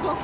过